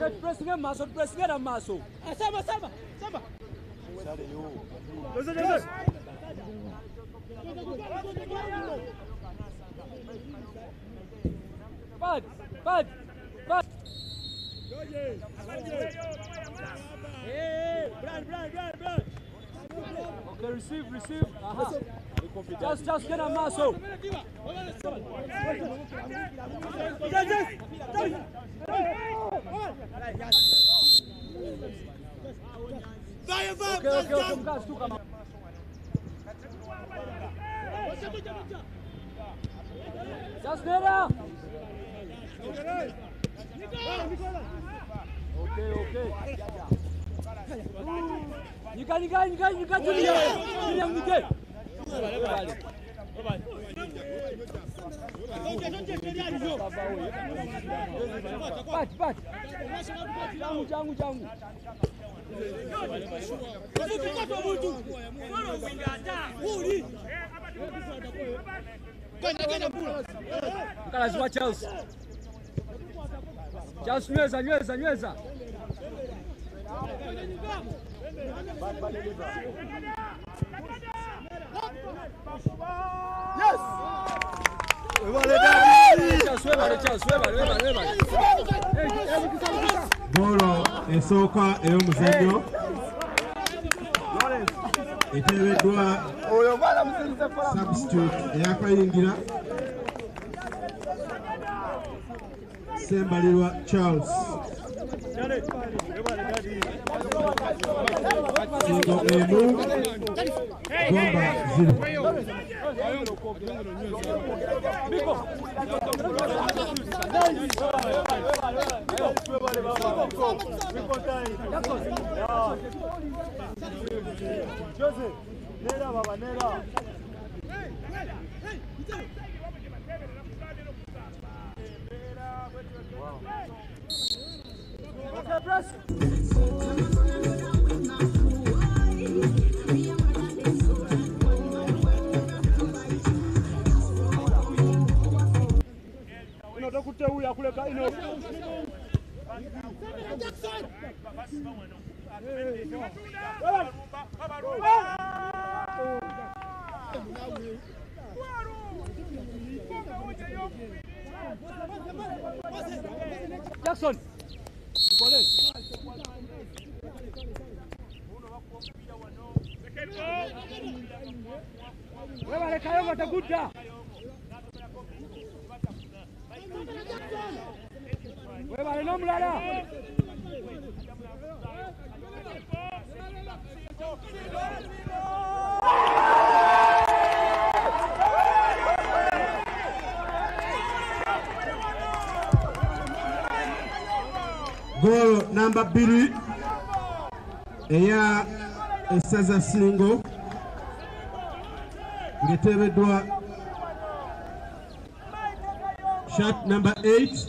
market pressing and muscle pressing and muscle. Ah, saba, saba, saba. Listen, listen. Bad, bad, bad. Hey, Brad, Brad, Brad, Brad. Okay, receive, receive. Aha. Uh -huh. Just, just get a muscle. Yes, yes. Zasnera! Okay, okay. Nika, Nika, Nika, Nika, Nika, Nika, Nika, Nika, Nika, Nika, Nika, nika, Julia. Julia, nike. Vale. Bati, bati. Changu, changu, changu. Mkalazi wa Chelsea. Chelsea nyweza, nyweza, nyweza. Chelsea, Chelsea, webale, webale, webale. Golo esooka ey'omuzannyo eteebeddwa substitute eyakayingira sembalirwa charles. Singo emu. Gomba ziro Jose, nera nera. Okay, press. Teu ya kuleka ino. Jackson. Tukole. Wewe alekayo matagudda. Webale n'omulala. goolo namba bbiri eya essaza singo ng'eteebeddwa shat namba 8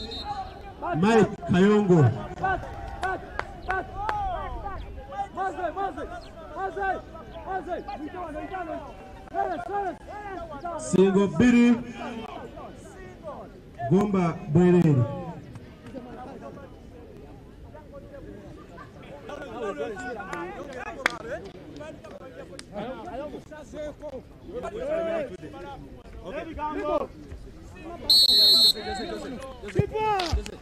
mike kayongo Back, back, back. Maze, maze, C'est